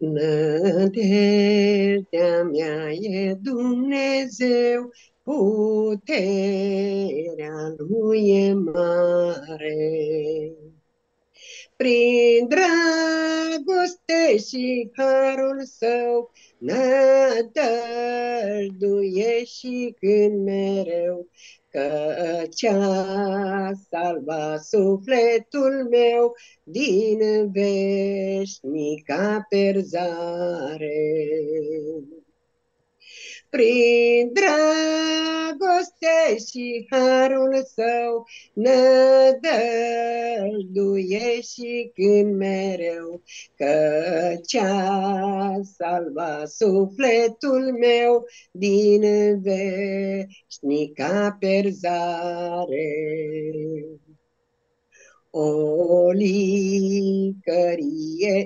Nădejdea mea e Dumnezeu, puterea Lui e mare. Prin dragoste și harul său, nădăjduie și când mereu, Căci a salvat sufletul meu din veșnica perzare. Prin dragoste și harul său nădăjduie și când mereu Căci a salvat sufletul meu din veșnica perzare. O licărie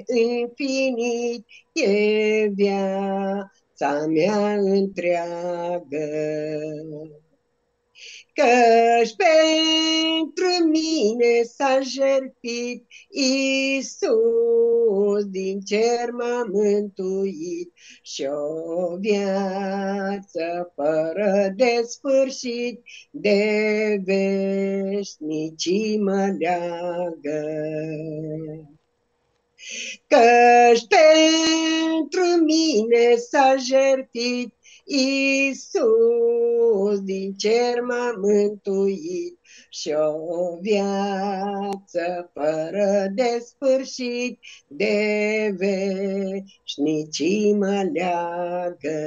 infinit e viața viața mea întreagă. Căci pentru mine s-a jertfit Iisus, din cer m-a mântuit și o viață fără de sfârșit de veșnicii mă leagă. Căci pentru mine s-a jertit Iisus, din cer m-a mântuit și o viață fără de sfârșit de veșnicii mă leagă.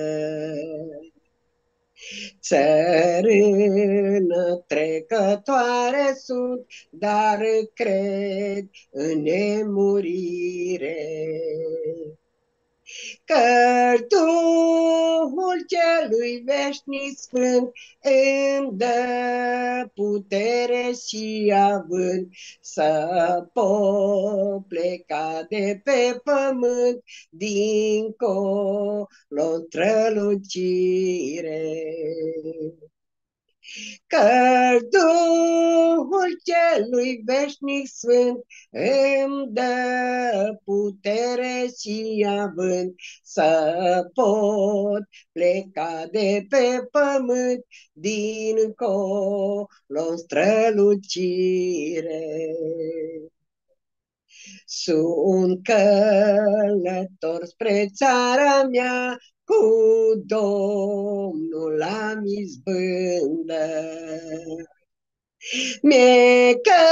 Țărână trecătoare sunt, dar cred în nemurire. Că Duhul celui veșnic sfânt îmi dă putere și avânt să pot pleca de pe pământ dincolo strălucire. Că Duhul celui veșnic sfânt îmi dă putere și avânt să pot pleca de pe pământ dincolo strălucire. Sunt călător spre țara mea, cu Domnul am izbândă. Mie călăuză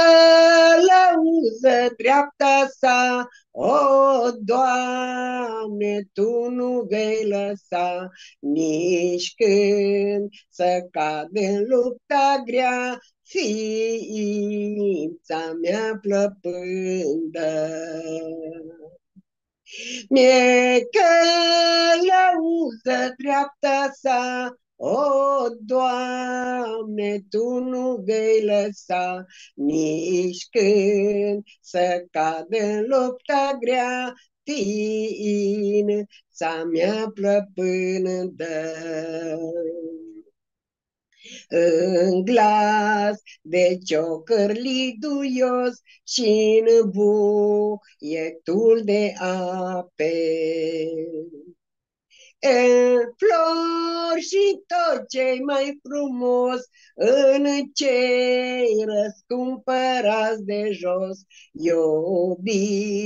dreapta sa, o, Doamne, Tu nu vei lăsa nici când să cad în lupta grea, ființa mea plăpândă. Mie călăuză dreapta sa, o, Doamne, Tu nu vei lăsa nici când să cad în lupta grea, ființa mea plăpândă în glas de ciocăr liduios și în buietul de ape. În flori și tot ce mai frumos, în cei răscumpărați de jos, iubirea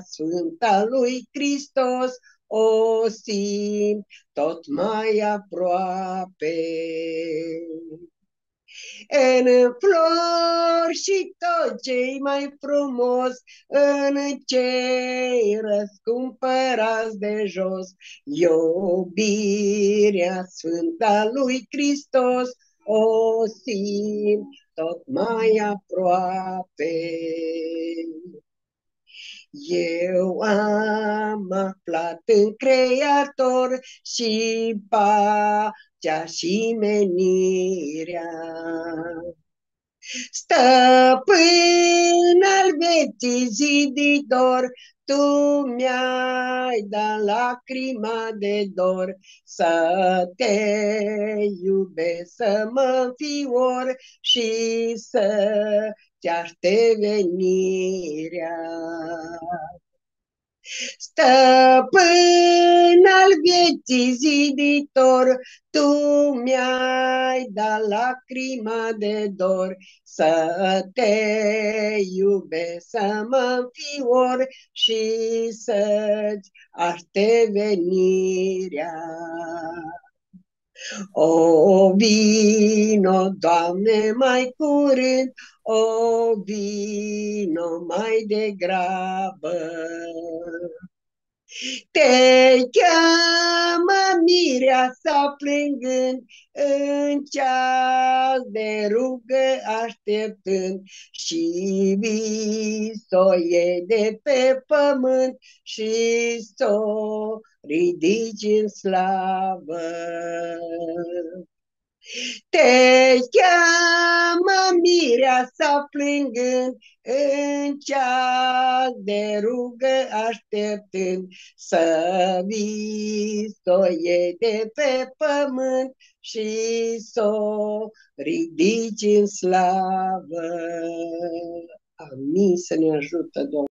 sfânta lui Hristos, o simt tot mai aproape. În flori și tot ce mai frumos, în cei răscumpărați de jos, iubirea sfânta lui Hristos, o simt tot mai aproape. Eu am aflat în Creator și pacea și menirea. Stăpân al vieții ziditor, tu mi-ai dat lacrima de dor, să te iubesc, să mă fior și să te aștept venirea. Stăpân al vieții ziditor, Tu mi-ai dat lacrima de dor, Să te iubesc, să mă fior și să-ți aștept venirea. O vino, Doamne, mai curând, o vino mai degrabă. Te cheamă mireasa plângând, în ceas de rugă așteptând, și visoie de pe pământ și s-o ridici în slavă. Te cheamă mireasa plângând, în ceas de rugă așteptând, să vii să de pe pământ și să ridici în slavă. Amin, să ne ajută, Domnul.